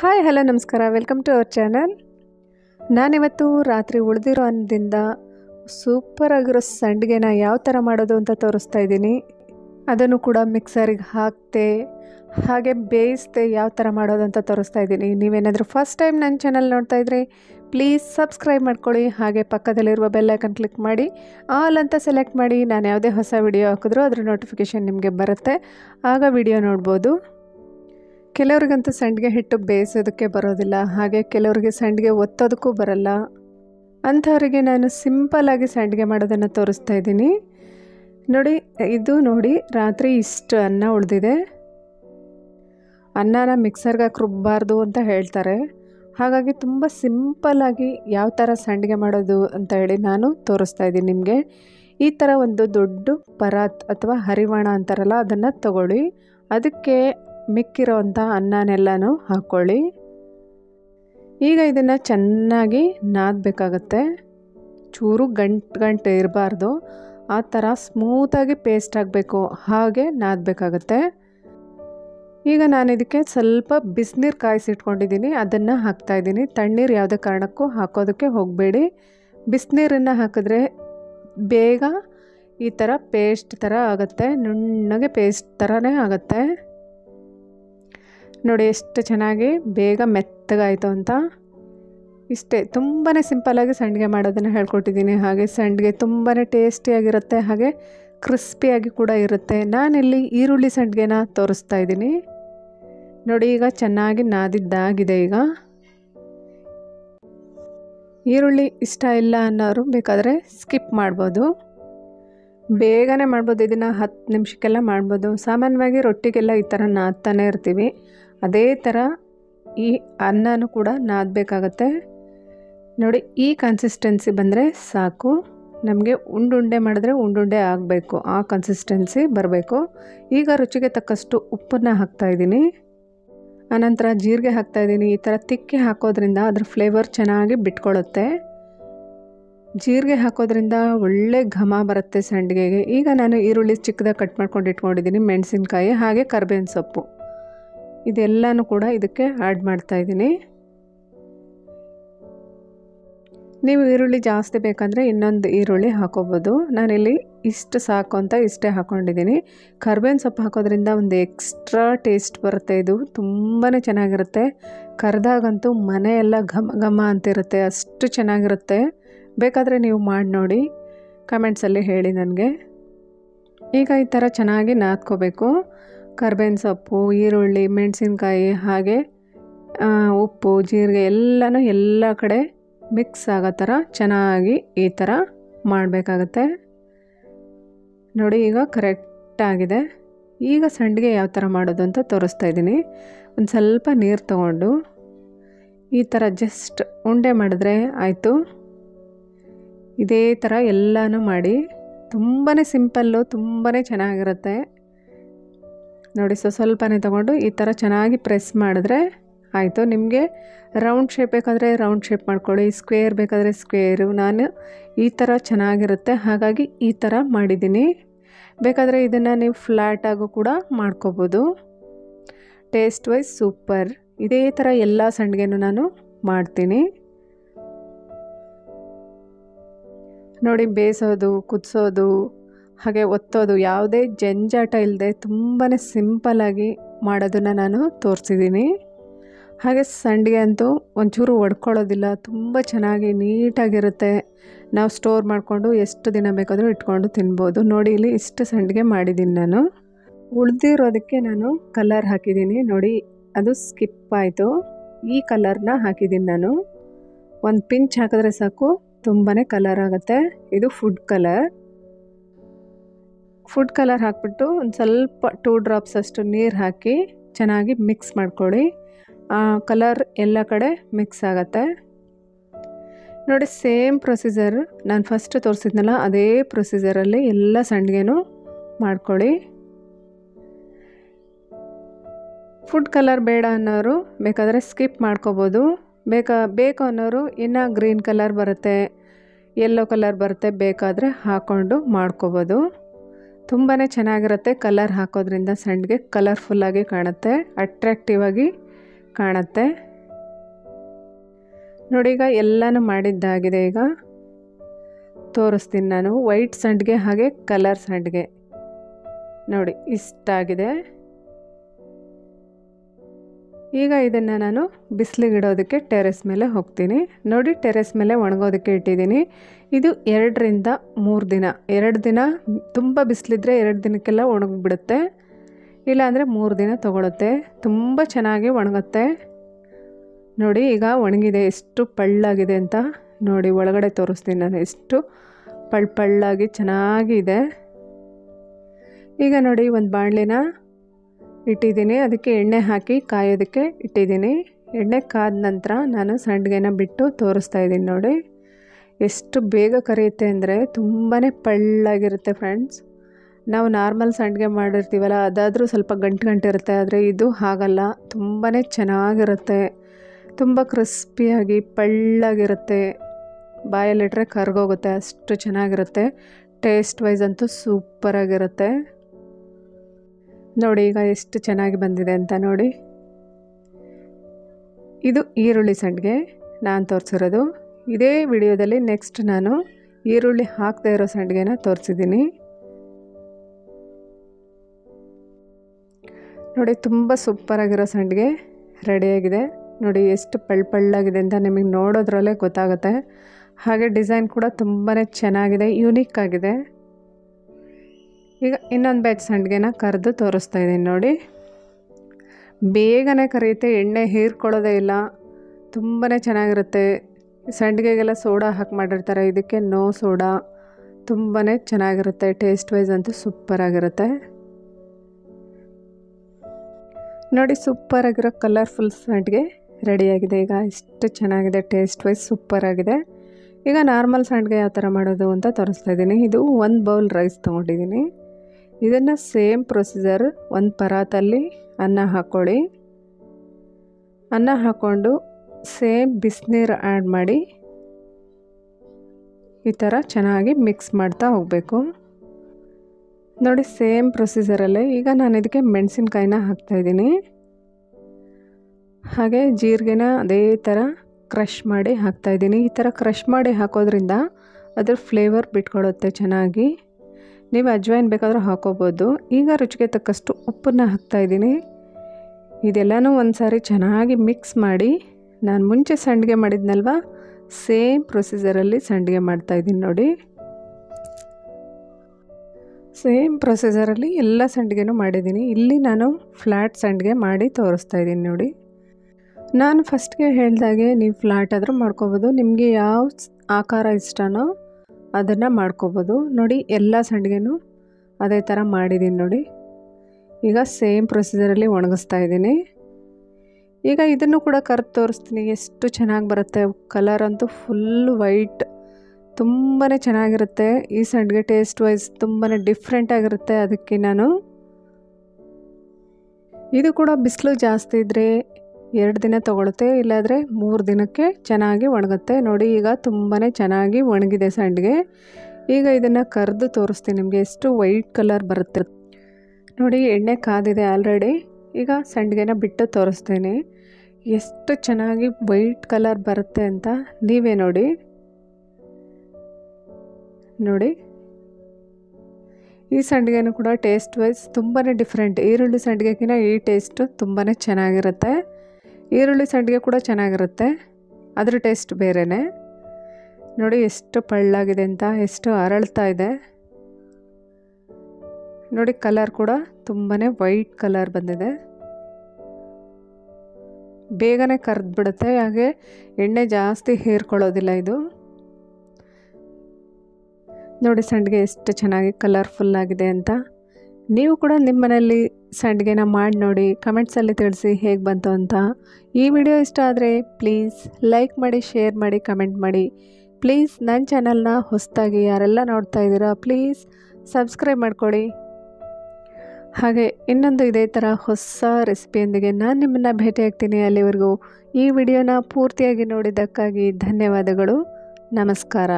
Hi, hello, ನಮಸ್ಕಾರ. Welcome to our channel ನಾನಿವತ್ತು ರಾತ್ರಿ ಉಳಿದಿರೋ ಅನ್ನದಿಂದ ಸೂಪರಾಗಿರೋ ಸಂಡಿಗೆನ ಯಾವ ಥರ ಮಾಡೋದು ಅಂತ ತೋರಿಸ್ತಾ ಇದ್ದೀನಿ. ಅದನ್ನು ಕೂಡ ಮಿಕ್ಸರಿಗೆ ಹಾಕ್ತೆ, ಹಾಗೆ ಬೇಯಿಸ್ದೆ ಯಾವ ಥರ ಮಾಡೋದು ಅಂತ ತೋರಿಸ್ತಾ ಇದ್ದೀನಿ. ನೀವೇನಾದರೂ ಫಸ್ಟ್ ಟೈಮ್ ನನ್ನ ಚಾನಲ್ ನೋಡ್ತಾ ಇದ್ರೆ ಪ್ಲೀಸ್ ಸಬ್ಸ್ಕ್ರೈಬ್ ಮಾಡ್ಕೊಳ್ಳಿ. ಹಾಗೆ ಪಕ್ಕದಲ್ಲಿರುವ ಬೆಲ್ಲೈಕನ್ ಕ್ಲಿಕ್ ಮಾಡಿ. ಆಲ್ ಅಂತ ಸೆಲೆಕ್ಟ್ ಮಾಡಿ. ನಾನು ಯಾವುದೇ ಹೊಸ ವಿಡಿಯೋ ಹಾಕಿದ್ರೂ ಅದ್ರ ನೋಟಿಫಿಕೇಷನ್ ನಿಮಗೆ ಬರುತ್ತೆ. ಆಗ ವಿಡಿಯೋ ನೋಡ್ಬೋದು. ಕೆಲವ್ರಿಗಂತೂ ಸಂಡಿಗೆ ಹಿಟ್ಟು ಬೇಯಿಸೋದಕ್ಕೆ ಬರೋದಿಲ್ಲ, ಹಾಗೆ ಕೆಲವರಿಗೆ ಸಂಡಿಗೆ ಒತ್ತೋದಕ್ಕೂ ಬರಲ್ಲ. ಅಂಥವರಿಗೆ ನಾನು ಸಿಂಪಲ್ಲಾಗಿ ಸಂಡಿಗೆ ಮಾಡೋದನ್ನು ತೋರಿಸ್ತಾ ಇದ್ದೀನಿ. ನೋಡಿ, ಇದು ನೋಡಿ, ರಾತ್ರಿ ಇಷ್ಟು ಅನ್ನ ಉಳಿದಿದೆ. ಅನ್ನನ ಮಿಕ್ಸರ್ಗೆ ಹಾಕಿ ರುಬ್ಬಾರ್ದು ಅಂತ ಹೇಳ್ತಾರೆ. ಹಾಗಾಗಿ ತುಂಬ ಸಿಂಪಲ್ಲಾಗಿ ಯಾವ ಥರ ಸಂಡಿಗೆ ಮಾಡೋದು ಅಂತ ಹೇಳಿ ನಾನು ತೋರಿಸ್ತಾ ಇದ್ದೀನಿ ನಿಮಗೆ. ಈ ಥರ ಒಂದು ದೊಡ್ಡ ಪರಾತ್ ಅಥವಾ ಹರಿವಾಣ ಅಂತಾರಲ್ಲ, ಅದನ್ನು ತಗೊಳ್ಳಿ. ಅದಕ್ಕೆ ಮಿಕ್ಕಿರೋವಂಥ ಅನ್ನನೆಲ್ಲನೂ ಹಾಕ್ಕೊಳ್ಳಿ ಈಗ ಇದನ್ನು ಚೆನ್ನಾಗಿ ನಾದಬೇಕಾಗತ್ತೆ. ಚೂರು ಗಂಟು ಗಂಟು ಇರಬಾರ್ದು. ಆ ಥರ ಸ್ಮೂತಾಗಿ ಪೇಸ್ಟ್ ಆಗಬೇಕು, ಹಾಗೆ ನಾದಬೇಕಾಗತ್ತೆ. ಈಗ ನಾನು ಇದಕ್ಕೆ ಸ್ವಲ್ಪ ಬಿಸಿನೀರು ಕಾಯಿಸಿಟ್ಕೊಂಡಿದ್ದೀನಿ, ಅದನ್ನು ಹಾಕ್ತಾಯಿದ್ದೀನಿ ತಣ್ಣೀರು ಯಾವುದೇ ಕಾರಣಕ್ಕೂ ಹಾಕೋದಕ್ಕೆ ಹೋಗಬೇಡಿ. ಬಿಸಿನೀರನ್ನು ಹಾಕಿದ್ರೆ ಬೇಗ ಈ ಥರ ಪೇಸ್ಟ್ ಥರ ಆಗುತ್ತೆ, ನುಣ್ಣಗೆ ಪೇಸ್ಟ್ ಥರನೇ ಆಗುತ್ತೆ. ನೋಡಿ ಎಷ್ಟು ಚೆನ್ನಾಗಿ ಬೇಗ ಮೆತ್ತಗಾಯಿತು ಅಂತ. ಇಷ್ಟೇ ತುಂಬಾ ಸಿಂಪಲ್ಲಾಗಿ ಸಂಡಿಗೆ ಮಾಡೋದನ್ನು ಹೇಳ್ಕೊಟ್ಟಿದ್ದೀನಿ. ಹಾಗೆ ಸಂಡಿಗೆ ತುಂಬಾ ಟೇಸ್ಟಿಯಾಗಿರುತ್ತೆ ಹಾಗೆ ಕ್ರಿಸ್ಪಿಯಾಗಿ ಕೂಡ ಇರುತ್ತೆ. ನಾನಿಲ್ಲಿ ಈರುಳ್ಳಿ ಸಂಡಿಗೆನ ತೋರಿಸ್ತಾ ಇದ್ದೀನಿ. ನೋಡಿ, ಈಗ ಚೆನ್ನಾಗಿ ನಾದಿದ್ದಾಗಿದೆ ಈಗ. ಈರುಳ್ಳಿ ಇಷ್ಟ ಇಲ್ಲ ಅನ್ನೋರು ಬೇಕಾದರೆ ಸ್ಕಿಪ್ ಮಾಡ್ಬೋದು. ಬೇಗನೆ ಮಾಡ್ಬೋದು, ಇದನ್ನು ಹತ್ತು ನಿಮಿಷಕ್ಕೆಲ್ಲ ಮಾಡ್ಬೋದು. ಸಾಮಾನ್ಯವಾಗಿ ರೊಟ್ಟಿಗೆಲ್ಲ ಈ ಥರ ನಾದ್ತಾನೆ ಇರ್ತೀವಿ. ಅದೇ ಥರ ಈ ಅನ್ನನೂ ಕೂಡ ನಾದಬೇಕಾಗತ್ತೆ. ನೋಡಿ, ಈ ಕನ್ಸಿಸ್ಟೆನ್ಸಿ ಬಂದರೆ ಸಾಕು. ನಮಗೆ ಉಂಡುಂಡೆ ಮಾಡಿದ್ರೆ ಉಂಡುಂಡೆ ಆಗಬೇಕು. ಆ ಕನ್ಸಿಸ್ಟೆನ್ಸಿ ಬರಬೇಕು. ಈಗ ರುಚಿಗೆ ತಕ್ಕಷ್ಟು ಉಪ್ಪನ್ನು ಹಾಕ್ತಾಯಿದ್ದೀನಿ ಆನಂತರ ಜೀರಿಗೆ ಹಾಕ್ತಾಯಿದ್ದೀನಿ ಈ ಥರ ತಿಕ್ಕಿ ಹಾಕೋದ್ರಿಂದ ಅದ್ರ ಫ್ಲೇವರ್ ಚೆನ್ನಾಗಿ ಬಿಟ್ಕೊಳ್ಳುತ್ತೆ ಜೀರಿಗೆ ಹಾಕೋದ್ರಿಂದ ಒಳ್ಳೆ ಘಮ ಬರುತ್ತೆ ಸಂಡಿಗೆಗೆ ಈಗ ನಾನು ಈರುಳ್ಳಿ ಚಿಕ್ಕದಾಗಿ ಕಟ್ ಮಾಡ್ಕೊಂಡು ಇಟ್ಕೊಂಡಿದ್ದೀನಿ. ಮೆಣಸಿನ್ಕಾಯಿ, ಹಾಗೆ ಕರ್ಬೇವಿನ ಸೊಪ್ಪು. ಇದೆಲ್ಲನೂ ಕೂಡ ಇದಕ್ಕೆ ಆ್ಯಡ್ ಮಾಡ್ತಾಯಿದ್ದೀನಿ ನೀವು ಈರುಳ್ಳಿ ಜಾಸ್ತಿ ಬೇಕಂದರೆ ಇನ್ನೊಂದು ಈರುಳ್ಳಿ ಹಾಕೋಬೋದು. ನಾನಿಲ್ಲಿ ಇಷ್ಟು ಸಾಕು ಅಂತ ಇಷ್ಟೇ ಹಾಕ್ಕೊಂಡಿದ್ದೀನಿ ಕರ್ಬೇವಿನ ಸೊಪ್ಪು ಹಾಕೋದ್ರಿಂದ ಒಂದು ಎಕ್ಸ್ಟ್ರಾ ಟೇಸ್ಟ್ ಬರುತ್ತೆ ಇದು. ತುಂಬಾ ಚೆನ್ನಾಗಿರುತ್ತೆ. ಕರೆದಾಗಂತೂ ಮನೆಯೆಲ್ಲ ಘಮ ಘಮ ಅಂತಿರುತ್ತೆ. ಅಷ್ಟು ಚೆನ್ನಾಗಿರುತ್ತೆ. ಬೇಕಾದರೆ ನೀವು ಮಾಡಿ ನೋಡಿ. ಕಮೆಂಟ್ಸಲ್ಲಿ ಹೇಳಿ ನನಗೆ. ಈಗ ಈ ಥರ ಚೆನ್ನಾಗಿ ನಾದ್ಕೋಬೇಕು. ಕರ್ಬೇವಿನ ಸೊಪ್ಪು, ಈರುಳ್ಳಿ, ಮೆಣಸಿನ್ಕಾಯಿ ಹಾಗೆ ಉಪ್ಪು, ಜೀರಿಗೆ ಎಲ್ಲನೂ ಎಲ್ಲ ಕಡೆ ಮಿಕ್ಸ್ ಆಗೋ ಥರ ಚೆನ್ನಾಗಿ ಈ ಥರ ಮಾಡಬೇಕಾಗತ್ತೆ. ನೋಡಿ ಈಗ ಕರೆಕ್ಟಾಗಿದೆ ಈಗ ಸಂಡಿಗೆ ಯಾವ ಥರ ಮಾಡೋದು ಅಂತ ತೋರಿಸ್ತಾ ಇದ್ದೀನಿ. ಒಂದು ಸ್ವಲ್ಪ ನೀರು ತಗೊಂಡು ಈ ಥರ ಜಸ್ಟ್ ಉಂಡೆ ಮಾಡಿದ್ರೆ ಆಯಿತು. ಇದೇ ಥರ ಎಲ್ಲನೂ ಮಾಡಿ ತುಂಬಾ ಸಿಂಪಲ್ಲು ತುಂಬಾ ಚೆನ್ನಾಗಿರುತ್ತೆ. ನೋಡಿ, ಸೊ ಸ್ವಲ್ಪನೇ ತೊಗೊಂಡು ಈ ಥರ ಚೆನ್ನಾಗಿ ಪ್ರೆಸ್ ಮಾಡಿದ್ರೆ ಆಯಿತು. ನಿಮಗೆ ರೌಂಡ್ ಶೇಪ್ ಬೇಕಾದರೆ ರೌಂಡ್ ಶೇಪ್ ಮಾಡ್ಕೊಳ್ಳಿ, ಸ್ಕ್ವೇರ್ ಬೇಕಾದರೆ ಸ್ಕ್ವೇರು. ನಾನು ಈ ಥರ ಚೆನ್ನಾಗಿರುತ್ತೆ, ಹಾಗಾಗಿ ಈ ಥರ ಮಾಡಿದ್ದೀನಿ. ಬೇಕಾದರೆ ಇದನ್ನು ನೀವು ಫ್ಲ್ಯಾಟಾಗೂ ಕೂಡ ಮಾಡ್ಕೋಬೋದು. Taste wise super. ಇದೇ ಥರ ಎಲ್ಲ ಸಂಡಿಗೆನೂ ನಾನು ಮಾಡ್ತೀನಿ. ನೋಡಿ, ಬೇಯಿಸೋದು, ಕುದಿಸೋದು ಹಾಗೆ ಒತ್ತೋದು ಯಾವುದೇ ಜಂಜಾಟ ಇಲ್ಲದೆ ತುಂಬಾ ಸಿಂಪಲ್ಲಾಗಿ ಮಾಡೋದನ್ನು ನಾನು ತೋರಿಸಿದ್ದೀನಿ. ಹಾಗೆ ಸಂಡಿಗೆ ಅಂತೂ ಒಂಚೂರು ಒಡ್ಕೊಳ್ಳೋದಿಲ್ಲ, ತುಂಬ ಚೆನ್ನಾಗಿ ನೀಟಾಗಿರುತ್ತೆ. ನಾವು ಸ್ಟೋರ್ ಮಾಡಿಕೊಂಡು ಎಷ್ಟು ದಿನ ಬೇಕಾದರೂ ಇಟ್ಕೊಂಡು ತಿನ್ಬೋದು. ನೋಡಿ ಇಲ್ಲಿ ಇಷ್ಟು ಸಂಡಿಗೆ ಮಾಡಿದ್ದೀನಿ ನಾನು. ಉಳಿದಿರೋದಕ್ಕೆ ನಾನು ಕಲರ್ ಹಾಕಿದ್ದೀನಿ. ನೋಡಿ, ಅದು ಸ್ಕಿಪ್ ಆಯಿತು. ಈ ಕಲರ್ನ ಹಾಕಿದ್ದೀನಿ ನಾನು. ಒಂದು ಪಿಂಚ್ ಹಾಕಿದ್ರೆ ಸಾಕು ತುಂಬಾ ಕಲರ್ ಆಗುತ್ತೆ. ಇದು ಫುಡ್ ಕಲರ್ ಫುಡ್ ಕಲರ್ ಹಾಕ್ಬಿಟ್ಟು ಒಂದು ಸ್ವಲ್ಪ ಟೂ ಡ್ರಾಪ್ಸ್ ಅಷ್ಟು ನೀರು ಹಾಕಿ ಚೆನ್ನಾಗಿ ಮಿಕ್ಸ್ ಮಾಡ್ಕೊಳ್ಳಿ. ಕಲರ್ ಎಲ್ಲ ಕಡೆ ಮಿಕ್ಸ್ ಆಗುತ್ತೆ. ನೋಡಿ ಸೇಮ್ ಪ್ರೊಸೀಜರ್ ನಾನು ಫಸ್ಟ್ ತೋರಿಸಿದ್ನಲ್ಲ, ಅದೇ ಪ್ರೊಸೀಜರಲ್ಲಿ ಎಲ್ಲ ಸಂಡಿಗೆನೂ ಮಾಡ್ಕೊಳ್ಳಿ. ಫುಡ್ ಕಲರ್ ಬೇಡ ಅನ್ನೋರು ಬೇಕಾದರೆ ಸ್ಕಿಪ್ ಮಾಡ್ಕೋಬೋದು. ಬೇಕಾ, ಬೇಕು ಅನ್ನೋರು ಇನ್ನು ಗ್ರೀನ್ ಕಲರ್ ಬರುತ್ತೆ ಯೆಲ್ಲೋ ಕಲರ್ ಬರುತ್ತೆ ಬೇಕಾದರೆ ಹಾಕ್ಕೊಂಡು ಮಾಡ್ಕೋಬೋದು. ತುಂಬಾ ಚೆನ್ನಾಗಿರುತ್ತೆ ಕಲರ್ ಹಾಕೋದ್ರಿಂದ ಸೆಂಟ್ಗೆ ಕಲರ್ಫುಲ್ಲಾಗಿ ಕಾಣುತ್ತೆ ಅಟ್ರ್ಯಾಕ್ಟಿವ್ ಆಗಿ ಕಾಣುತ್ತೆ. ನೋಡಿ ಈಗ ಎಲ್ಲನೂ ಮಾಡಿದ್ದಾಗಿದೆ ಈಗ. ತೋರಿಸ್ತೀನಿ ನಾನು ವೈಟ್ ಸಂಡ್ಗೆ ಹಾಗೆ ಕಲರ್ ಸಂಡ್ಗೆ ನೋಡಿ, ಇಷ್ಟಾಗಿದೆ. ಈಗ ಇದನ್ನು ನಾನು ಬಿಸಿಲಿಗಿಡೋದಕ್ಕೆ ಟೆರೆಸ್ ಮೇಲೆ ಹೋಗ್ತೀನಿ. ನೋಡಿ ಟೆರೆಸ್ ಮೇಲೆ ಒಣಗೋದಕ್ಕೆ ಇಟ್ಟಿದ್ದೀನಿ. ಇದು ಎರಡರಿಂದ ಮೂರು ದಿನ. ಎರಡು ದಿನ ತುಂಬ ಬಿಸಿಲಿದ್ರೆ ಎರಡು ದಿನಕ್ಕೆಲ್ಲ ಒಣಗಿಬಿಡುತ್ತೆ. ಇಲ್ಲಾಂದರೆ ಮೂರು ದಿನ ತೊಗೊಳುತ್ತೆ. ತುಂಬ ಚೆನ್ನಾಗಿ ಒಣಗುತ್ತೆ. ನೋಡಿ ಈಗ ಒಣಗಿದೆ. ಎಷ್ಟು ಪಳ್ಳಾಗಿದೆ ಅಂತ ನೋಡಿ ಒಳಗಡೆ ತೋರಿಸ್ತೀನಿ ನಾನು. ಎಷ್ಟು ಪಳ್ ಪಳ್ಳಾಗಿ ಚೆನ್ನಾಗಿದೆ ಈಗ ನೋಡಿ ಒಂದು ಬಾಣಲಿನ ಇಟ್ಟಿದ್ದೀನಿ. ಅದಕ್ಕೆ ಎಣ್ಣೆ ಹಾಕಿ ಕಾಯೋದಕ್ಕೆ ಇಟ್ಟಿದ್ದೀನಿ. ಎಣ್ಣೆ ಕಾದ ನಂತರ ನಾನು ಸಂಡಿಗೆನ ಬಿಟ್ಟು ತೋರಿಸ್ತಾ ಇದ್ದೀನಿ ನೋಡಿ. ಎಷ್ಟು ಬೇಗ ಕರಿಯುತ್ತೆ ಅಂದರೆ ತುಂಬಾ ಪಳ್ಳಾಗಿರುತ್ತೆ ಫ್ರೆಂಡ್ಸ್ ನಾವು ನಾರ್ಮಲ್ ಸಂಡಿಗೆ ಮಾಡಿರ್ತೀವಲ್ಲ, ಅದಾದರೂ ಸ್ವಲ್ಪ ಗಂಟು ಗಂಟು ಇರುತ್ತೆ, ಆದರೆ ಇದು ಹಾಗಲ್ಲ. ತುಂಬಾ ಚೆನ್ನಾಗಿರುತ್ತೆ. ತುಂಬ ಕ್ರಿಸ್ಪಿಯಾಗಿ ಪಳ್ಳಾಗಿರುತ್ತೆ. ಬಾಯಲ್ಲಿಟ್ರೆ ಕರ್ಗೋಗುತ್ತೆ, ಅಷ್ಟು ಚೆನ್ನಾಗಿರುತ್ತೆ. ಟೇಸ್ಟ್ ವೈಸ್ ಅಂತೂ ಸೂಪರಾಗಿರುತ್ತೆ ನೋಡಿ ಈಗ ಎಷ್ಟು ಚೆನ್ನಾಗಿ ಬಂದಿದೆ ಅಂತ ನೋಡಿ. ಇದು ಈರುಳ್ಳಿ ಸಂಡಿಗೆ ನಾನು ತೋರಿಸಿರೋದು. ಇದೇ ವಿಡಿಯೋದಲ್ಲಿ ನೆಕ್ಸ್ಟ್ ನಾನು ಈರುಳ್ಳಿ ಹಾಕ್ತಾ ಇರೋ ಸಂಡಿಗೆನ ತೋರಿಸಿದ್ದೀನಿ. ನೋಡಿ ತುಂಬ ಸೂಪರಾಗಿರೋ ಸಂಡಿಗೆ ರೆಡಿಯಾಗಿದೆ ನೋಡಿ ಎಷ್ಟು ಪಳ್ಪಳ್ಳಾಗಿದೆ ಅಂತ ನಿಮಗೆ ನೋಡೋದ್ರಲ್ಲೇ ಗೊತ್ತಾಗುತ್ತೆ. ಹಾಗೆ ಡಿಸೈನ್ ಕೂಡ ತುಂಬಾ ಚೆನ್ನಾಗಿದೆ ಯೂನಿಕ್ ಆಗಿದೆ. ಈಗ ಇನ್ನೊಂದು ಬ್ಯಾಚ್ ಸಂಡಿಗೆನ ಕರೆದು ತೋರಿಸ್ತಾ ಇದ್ದೀನಿ ನೋಡಿ. ಬೇಗನೆ ಕರೆಯುತ್ತೆ, ಎಣ್ಣೆ ಹೀರ್ಕೊಳ್ಳೋದೇ ಇಲ್ಲ. ತುಂಬಾ ಚೆನ್ನಾಗಿರುತ್ತೆ. ಸಂಡಿಗೆಗೆಲ್ಲ ಸೋಡಾ ಹಾಕಿ ಮಾಡಿರ್ತಾರೆ, ಇದಕ್ಕೆ ನೋ ಸೋಡಾ. ತುಂಬಾ ಚೆನ್ನಾಗಿರುತ್ತೆ ಟೇಸ್ಟ್ ವೈಸ್ ಅಂತೂ ಸೂಪರಾಗಿರುತ್ತೆ ನೋಡಿ ಸೂಪರಾಗಿರೋ ಕಲರ್ಫುಲ್ ಸಂಡಿಗೆ ರೆಡಿಯಾಗಿದೆ ಈಗ ಇಷ್ಟು ಚೆನ್ನಾಗಿದೆ ಟೇಸ್ಟ್ ವೈಸ್ ಸೂಪರಾಗಿದೆ ಈಗ ನಾರ್ಮಲ್ ಸಂಡಿಗೆ ಯಾವ ಥರ ಮಾಡೋದು ಅಂತ ತೋರಿಸ್ತಾ ಇದ್ದೀನಿ. ಇದು ಒಂದು ಬೌಲ್ ರೈಸ್ ತೊಗೊಂಡಿದ್ದೀನಿ. ಇದನ್ನು ಸೇಮ್ ಪ್ರೊಸೀಜರ್ ಒಂದು ಪರಾತಲ್ಲಿ ಅನ್ನ ಹಾಕ್ಕೊಳ್ಳಿ ಅನ್ನ ಹಾಕ್ಕೊಂಡು ಸೇಮ್ ಬಿಸಿನೀರು ಆ್ಯಡ್ ಮಾಡಿ ಈ ಥರ ಚೆನ್ನಾಗಿ ಮಿಕ್ಸ್ ಮಾಡ್ತಾ ಹೋಗಬೇಕು. ನೋಡಿ ಸೇಮ್ ಪ್ರೊಸೀಜರಲ್ಲೇ ಈಗ ನಾನು ಇದಕ್ಕೆ ಮೆಣಸಿನ್ಕಾಯಿನ ಹಾಕ್ತಾಯಿದ್ದೀನಿ ಹಾಗೆ ಜೀರಿಗೆನ ಅದೇ ಥರ ಕ್ರಷ್ ಮಾಡಿ ಹಾಕ್ತಾಯಿದ್ದೀನಿ ಈ ಥರ ಕ್ರಷ್ ಮಾಡಿ ಹಾಕೋದ್ರಿಂದ ಅದ್ರ ಫ್ಲೇವರ್ ಬಿಟ್ಕೊಳ್ಳುತ್ತೆ ಚೆನ್ನಾಗಿ. ನೀವು ಅಜ್ವಾಯಿನ್ ಬೇಕಾದರೂ ಹಾಕೋಬೋದು. ಈಗ ರುಚಿಗೆ ತಕ್ಕಷ್ಟು ಉಪ್ಪನ್ನ ಹಾಕ್ತಾಯಿದ್ದೀನಿ ಇದೆಲ್ಲನೂ ಒಂದು ಸಾರಿ ಚೆನ್ನಾಗಿ ಮಿಕ್ಸ್ ಮಾಡಿ. ನಾನು ಮುಂಚೆ ಸಂಡಿಗೆ ಮಾಡಿದ್ನಲ್ವ? ಸೇಮ್ ಪ್ರೊಸೀಜರಲ್ಲಿ ಸಂಡಿಗೆ ಮಾಡ್ತಾಯಿದ್ದೀನಿ ನೋಡಿ. ಸೇಮ್ ಪ್ರೊಸೀಜರಲ್ಲಿ ಎಲ್ಲ ಸಂಡಿಗೆನೂ ಮಾಡಿದ್ದೀನಿ. ಇಲ್ಲಿ ನಾನು ಫ್ಲ್ಯಾಟ್ ಸಂಡಿಗೆ ಮಾಡಿ ತೋರಿಸ್ತಾ ಇದ್ದೀನಿ ನೋಡಿ. ನಾನು ಫಸ್ಟ್ಗೆ ಹೇಳ್ದಾಗೆ ನೀವು ಫ್ಲ್ಯಾಟ್ ಆದರೂ ಮಾಡ್ಕೋಬೋದು. ನಿಮಗೆ ಯಾವ ಆಕಾರ ಇಷ್ಟನೋ ಅದನ್ನು ಮಾಡ್ಕೋಬೋದು. ನೋಡಿ, ಎಲ್ಲ ಸಂಡಿಗೆನೂ ಅದೇ ಥರ ಮಾಡಿದ್ದೀನಿ ನೋಡಿ. ಈಗ ಸೇಮ್ ಪ್ರೊಸೀಜರಲ್ಲಿ ಒಣಗಿಸ್ತಾ ಇದ್ದೀನಿ. ಈಗ ಇದನ್ನು ಕೂಡ ಕರೆದು ತೋರಿಸ್ತೀನಿ. ಎಷ್ಟು ಚೆನ್ನಾಗಿ ಬರುತ್ತೆ. ಕಲರ್ ಅಂತೂ ಫುಲ್ ವೈಟ್ ತುಂಬಾ ಚೆನ್ನಾಗಿರುತ್ತೆ. ಈ ಸಂಡಿಗೆ ಟೇಸ್ಟ್ ವೈಸ್ ತುಂಬಾ ಡಿಫ್ರೆಂಟಾಗಿರುತ್ತೆ ಅದಕ್ಕೆ ನಾನು. ಇದು ಕೂಡ ಬಿಸಿಲು ಜಾಸ್ತಿ ಇದ್ದರೆ ಎರಡು ದಿನ ತೊಗೊಳುತ್ತೆ, ಇಲ್ಲಾದರೆ ಮೂರು ದಿನಕ್ಕೆ ಚೆನ್ನಾಗಿ ಒಣಗುತ್ತೆ. ನೋಡಿ, ಈಗ ತುಂಬಾ ಚೆನ್ನಾಗಿ ಒಣಗಿದೆ ಸಂಡಿಗೆ ಈಗ ಇದನ್ನು ಕರೆದು ತೋರಿಸ್ತೀನಿ ನಿಮಗೆ, ಎಷ್ಟು ವೈಟ್ ಕಲರ್ ಬರುತ್ತೆ. ನೋಡಿ, ಎಣ್ಣೆ ಕಾದಿದೆ ಆಲ್ರೆಡಿ. ಈಗ ಸಂಡಿಗೆನ ಬಿಟ್ಟು ತೋರಿಸ್ತೀನಿ. ಎಷ್ಟು ಚೆನ್ನಾಗಿ ವೈಟ್ ಕಲರ್ ಬರುತ್ತೆ ಅಂತ ನೀವೇ ನೋಡಿ. ನೋಡಿ. ಈ ಸಂಡಿಗೆನೂ ಕೂಡ ಟೇಸ್ಟ್ ವೈಸ್ ತುಂಬಾ ಡಿಫ್ರೆಂಟ್. ಈರುಳ್ಳಿ ಸಂಡಿಗೆಗಿನ ಈ ಟೇಸ್ಟು ತುಂಬಾ ಚೆನ್ನಾಗಿರುತ್ತೆ. ಈರುಳ್ಳಿ ಸಂಡಿಗೆ ಕೂಡ ಚೆನ್ನಾಗಿರುತ್ತೆ. ಅದ್ರ ಟೇಸ್ಟ್ ಬೇರೆಯೇ ನೋಡಿ ಎಷ್ಟು ಪಳ್ಳಾಗಿದೆ ಅಂತ, ಎಷ್ಟು ಅರಳ್ತಾ ಇದೆ. ನೋಡಿ ಕಲರ್ ಕೂಡ ತುಂಬಾ ವೈಟ್ ಕಲರ್ ಬಂದಿದೆ. ಬೇಗನೆ ಕರೆದ್ಬಿಡುತ್ತೆ, ಹಾಗೆ ಎಣ್ಣೆ ಜಾಸ್ತಿ ಹೀರ್ಕೊಳ್ಳೋದಿಲ್ಲ ಇದು. ನೋಡಿ ಸಂಡಿಗೆ ಎಷ್ಟು ಚೆನ್ನಾಗಿ ಕಲರ್ಫುಲ್ ಆಗಿದೆ ಅಂತ. ನೀವು ಕೂಡ ನಿಮ್ಮ ಮನೆಯಲ್ಲಿ ಸಂಡಿಗೆನ ಮಾಡಿ ನೋಡಿ, ಕಮೆಂಟ್ಸಲ್ಲಿ ತಿಳಿಸಿ ಹೇಗೆ ಬಂತು ಅಂತ. ಈ ವಿಡಿಯೋ ಇಷ್ಟ ಆದರೆ ಪ್ಲೀಸ್ ಲೈಕ್ ಮಾಡಿ, ಶೇರ್ ಮಾಡಿ, ಕಮೆಂಟ್ ಮಾಡಿ. ಪ್ಲೀಸ್ ನನ್ನ ಚಾನಲ್ನ ಹೊಸದಾಗಿ ಯಾರೆಲ್ಲ ನೋಡ್ತಾ ಇದ್ದೀರಾ, ಪ್ಲೀಸ್ ಸಬ್ಸ್ಕ್ರೈಬ್ ಮಾಡ್ಕೊಳ್ಳಿ. ಹಾಗೆ ಇನ್ನೊಂದು ಇದೇ ಥರ ಹೊಸ ರೆಸಿಪಿಯೊಂದಿಗೆ ನಾನು ನಿಮ್ಮನ್ನು ಭೇಟಿಯಾಗ್ತೀನಿ. ಅಲ್ಲಿವರೆಗೂ ಈ ವಿಡಿಯೋನ ಪೂರ್ತಿಯಾಗಿ ನೋಡಿದ್ದಕ್ಕಾಗಿ ಧನ್ಯವಾದಗಳು. ನಮಸ್ಕಾರ.